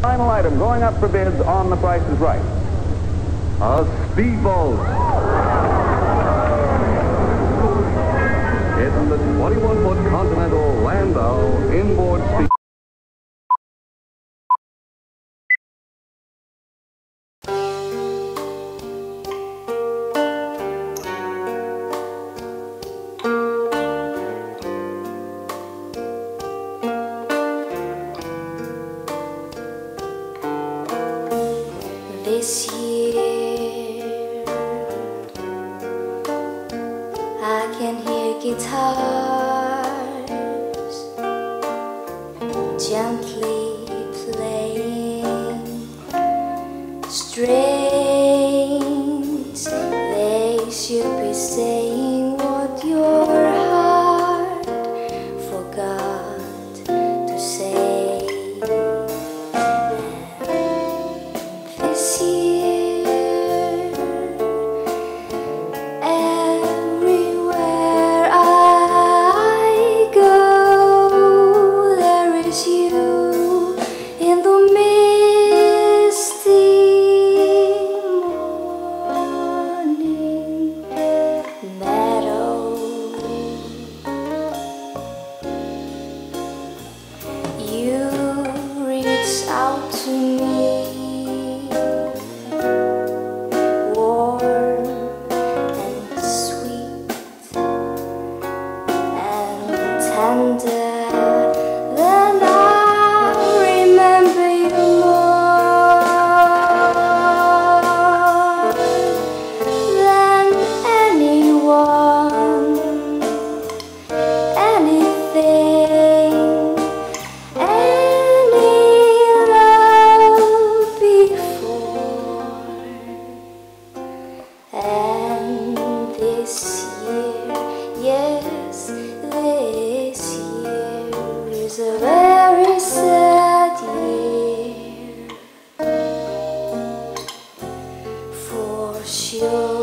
Final item going up for bids on The Price is Right. A speedboat. This year, I can hear guitars gently playing strings. They should to me, warm and sweet and tender. this year is a very sad year for sure.